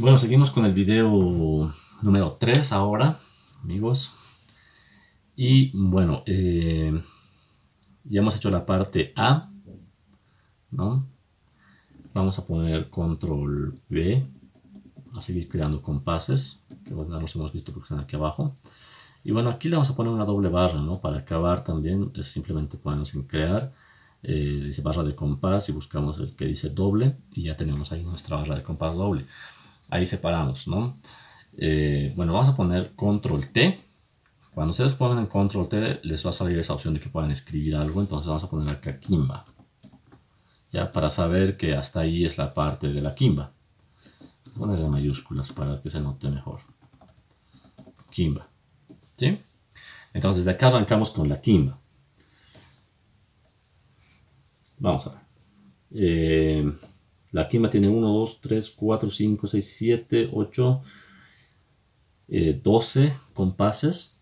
Bueno, seguimos con el video número 3 ahora, amigos. Y bueno, eh, ya hemos hecho la parte A, ¿no? Vamos a poner control V, a seguir creando compases, que bueno, los hemos visto porque están aquí abajo. Y bueno, aquí le vamos a poner una doble barra, ¿no? Para acabar también simplemente ponemos en crear, eh, barra de compás y buscamos el que dice doble y ya tenemos ahí nuestra barra de compás doble ahí separamos, ¿no? Eh, bueno, vamos a poner control T. Cuando ustedes ponen control T, les va a salir esa opción de que puedan escribir algo. Entonces vamos a poner acá Kimba. Ya, para saber que hasta ahí es la parte de la Kimba. Ponerle mayúsculas para que se note mejor. Kimba. ¿Sí? Entonces de acá arrancamos con la Kimba. Vamos a ver. Eh, la quima tiene 1, 2, 3, 4, 5, 6, 7, 8, 12 compases.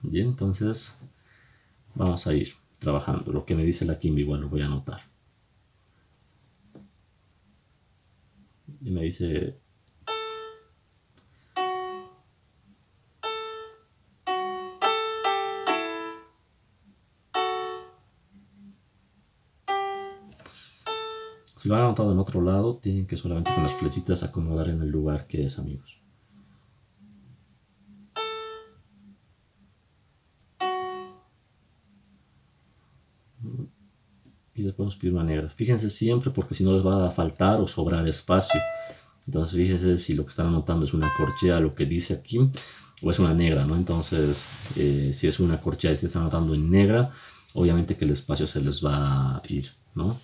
Bien, entonces vamos a ir trabajando. Lo que me dice la quimba igual lo voy a anotar. Y me dice Si lo han anotado en otro lado, tienen que solamente con las flechitas acomodar en el lugar que es, amigos. Y después nos pide una negra. Fíjense siempre porque si no les va a faltar o sobrar espacio. Entonces fíjense si lo que están anotando es una corchea, lo que dice aquí, o es una negra, ¿no? Entonces, eh, si es una corchea y se están anotando en negra, obviamente que el espacio se les va a ir, ¿no?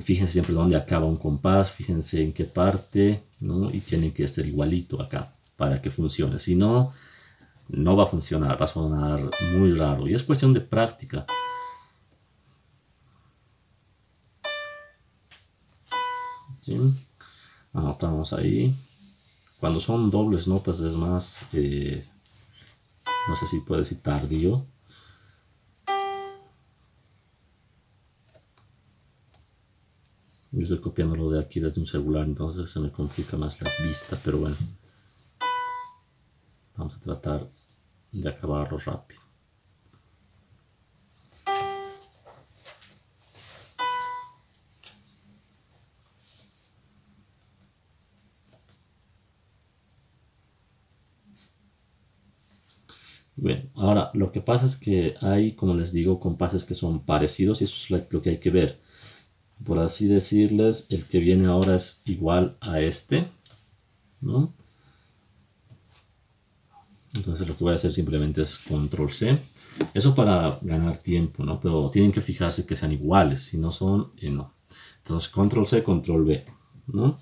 Fíjense siempre dónde acaba un compás, fíjense en qué parte, ¿no? Y tiene que ser igualito acá para que funcione. Si no, no va a funcionar, va a sonar muy raro. Y es cuestión de práctica. Anotamos ahí. Cuando son dobles notas es más, eh, no sé si puede decir tardío. Estoy copiándolo de aquí desde un celular, entonces se me complica más la vista, pero bueno. Vamos a tratar de acabarlo rápido. Bien, ahora lo que pasa es que hay, como les digo, compases que son parecidos y eso es lo que hay que ver por así decirles, el que viene ahora es igual a este, ¿no? Entonces lo que voy a hacer simplemente es control C. Eso para ganar tiempo, ¿no? Pero tienen que fijarse que sean iguales, si no son, eh, no. Entonces control C, control V, ¿no?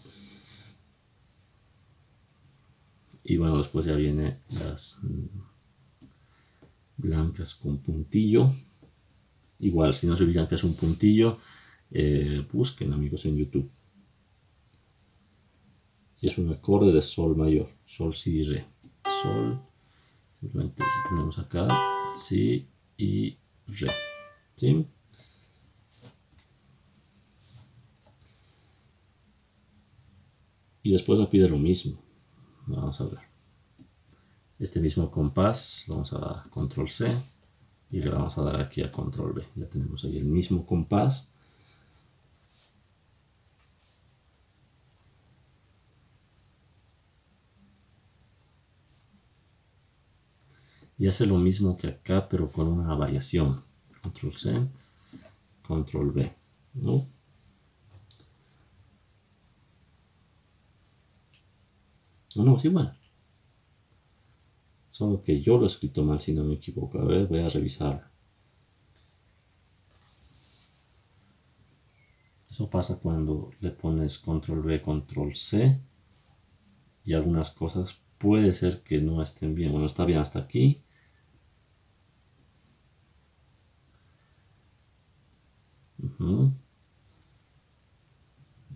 Y bueno, después ya viene las blancas con puntillo. Igual, si no se fijan que es un puntillo, eh, busquen amigos en YouTube. Y es un acorde de sol mayor, sol, si, re. Sol, simplemente ponemos acá, si y re. ¿Sí? Y después me pide lo mismo. Vamos a ver. Este mismo compás, vamos a control C y le vamos a dar aquí a control B. Ya tenemos ahí el mismo compás y hace lo mismo que acá pero con una variación control C control V ¿no? no, es igual solo que yo lo he escrito mal si no me equivoco a ver, voy a revisar eso pasa cuando le pones control V, control C y algunas cosas puede ser que no estén bien. Bueno, está bien hasta aquí.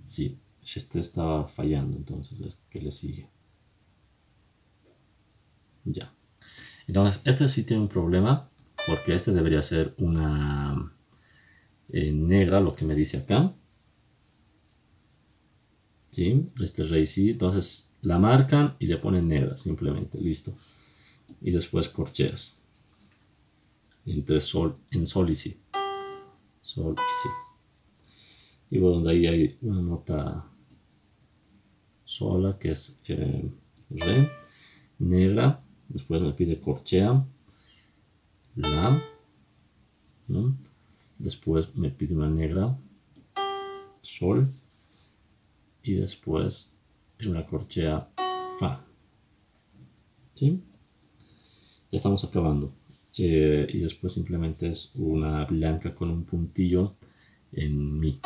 Sí, este estaba fallando, entonces es que le sigue. Ya. Entonces, este sí tiene un problema, porque este debería ser una eh, negra, lo que me dice acá. ¿sí? Este rey sí, entonces la marcan y le ponen negra, simplemente, listo. Y después corcheas. Entre sol, en sol y si. Sol y si. Y bueno, donde ahí hay una nota sola que es eh, re, negra. Después me pide corchea, la, Después me pide una negra, sol y después una corchea fa. ¿Sí? Ya estamos acabando. Eh, y después simplemente es una blanca con un puntillo en mi.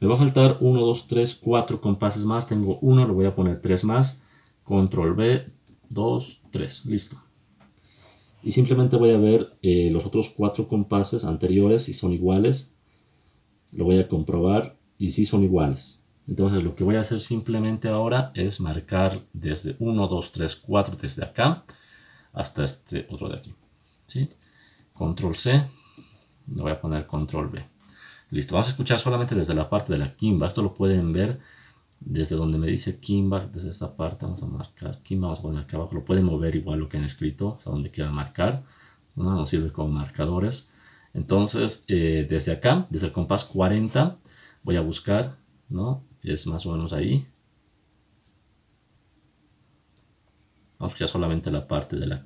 Me va a faltar 1, 2, 3, 4 compases más. Tengo uno, lo voy a poner 3 más. Control B, 2, 3. Listo. Y simplemente voy a ver eh, los otros cuatro compases anteriores si son iguales. Lo voy a comprobar y si son iguales. Entonces lo que voy a hacer simplemente ahora es marcar desde 1, 2, 3, 4 desde acá hasta este otro de aquí. ¿sí? Control C, le voy a poner control B. Listo, vamos a escuchar solamente desde la parte de la kimba. Esto lo pueden ver desde donde me dice kimba, desde esta parte vamos a marcar kimba, vamos a poner acá abajo. Lo pueden mover igual lo que han escrito, a donde quieran marcar. ¿no? Nos sirve como marcadores. Entonces, eh, desde acá, desde el compás 40, voy a buscar, ¿no? Es más o menos ahí. Vamos a escuchar solamente la parte de la.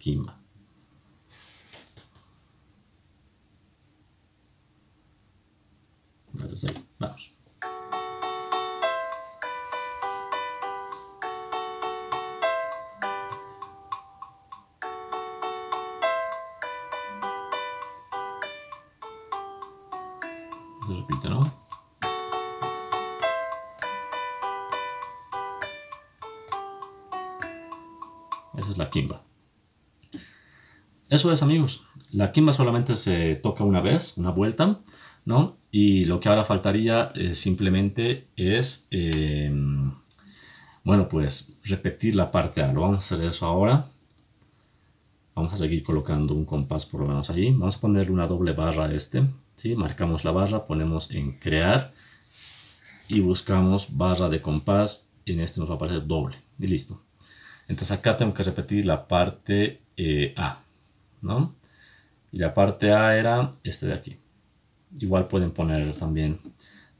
Se repite, ¿no? La kimba. Eso es, amigos. La kimba solamente se toca una vez, una vuelta, ¿no? Y lo que ahora faltaría eh, simplemente es, eh, bueno, pues repetir la parte A. Lo vamos a hacer eso ahora. Vamos a seguir colocando un compás por lo menos ahí. Vamos a ponerle una doble barra a este. ¿sí? Marcamos la barra, ponemos en crear y buscamos barra de compás. En este nos va a aparecer doble y listo. Entonces acá tengo que repetir la parte eh, A. ¿no? Y la parte A era este de aquí. Igual pueden poner también,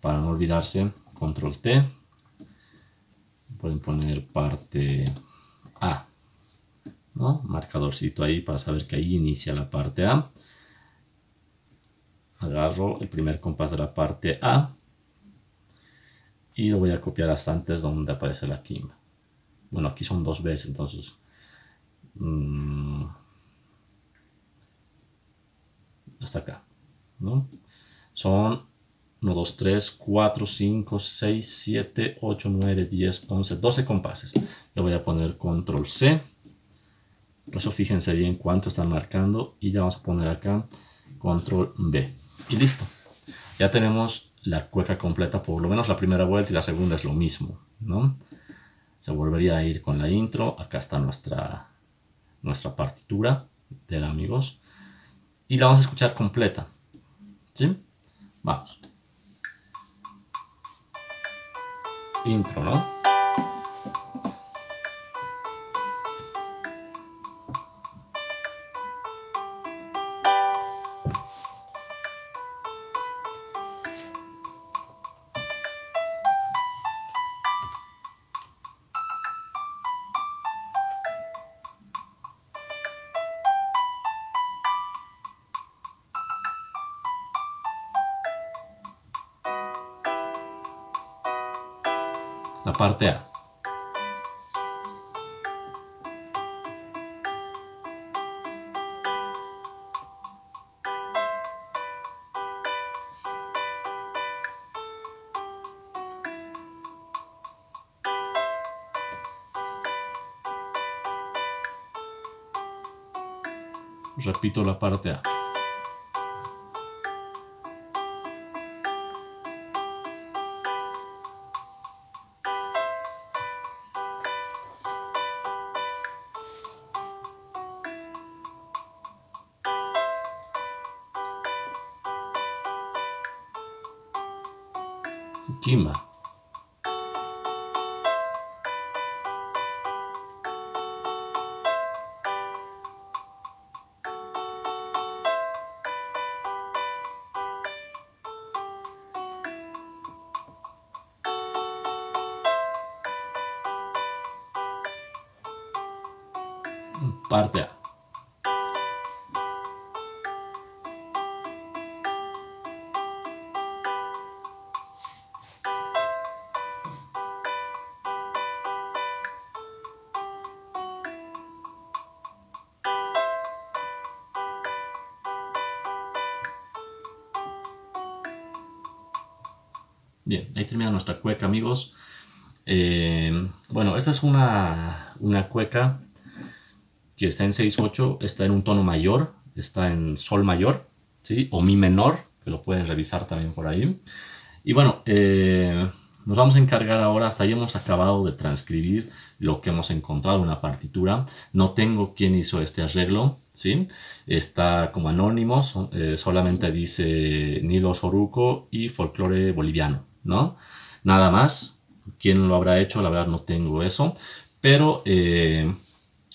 para no olvidarse, control T. Pueden poner parte A. ¿no? Marcadorcito ahí para saber que ahí inicia la parte A. Agarro el primer compás de la parte A. Y lo voy a copiar hasta antes donde aparece la quimba. Bueno, aquí son dos veces, entonces... Mmm, hasta acá, ¿no? Son 1, 2, 3, 4, 5, 6, 7, 8, 9, 10, 11, 12 compases. Le voy a poner control C. Por eso fíjense bien cuánto están marcando. Y ya vamos a poner acá control B. Y listo. Ya tenemos la cueca completa, por lo menos la primera vuelta y la segunda es lo mismo, ¿no? Se volvería a ir con la intro. Acá está nuestra, nuestra partitura de amigos y la vamos a escuchar completa. ¿Sí? Vamos. Intro, ¿no? La parte A. Repito la parte A. Kimba. Parte A. Bien, ahí termina nuestra cueca, amigos. Eh, bueno, esta es una, una cueca que está en 6-8, está en un tono mayor, está en sol mayor, ¿sí? O mi menor, que lo pueden revisar también por ahí. Y bueno, eh, nos vamos a encargar ahora, hasta ahí hemos acabado de transcribir lo que hemos encontrado en la partitura. No tengo quién hizo este arreglo, ¿sí? Está como anónimo, eh, solamente dice Nilo Soruco y folclore boliviano, Nada más. ¿Quién lo habrá hecho? La verdad no tengo eso. Pero... Eh,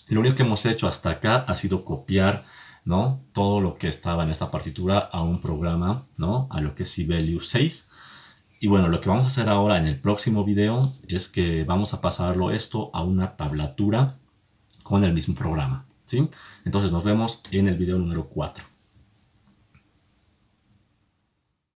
lo único que hemos hecho hasta acá ha sido copiar ¿no? todo lo que estaba en esta partitura a un programa, ¿no? a lo que es Sibelius 6. Y bueno, lo que vamos a hacer ahora en el próximo video es que vamos a pasarlo esto a una tablatura con el mismo programa. ¿sí? Entonces nos vemos en el video número 4.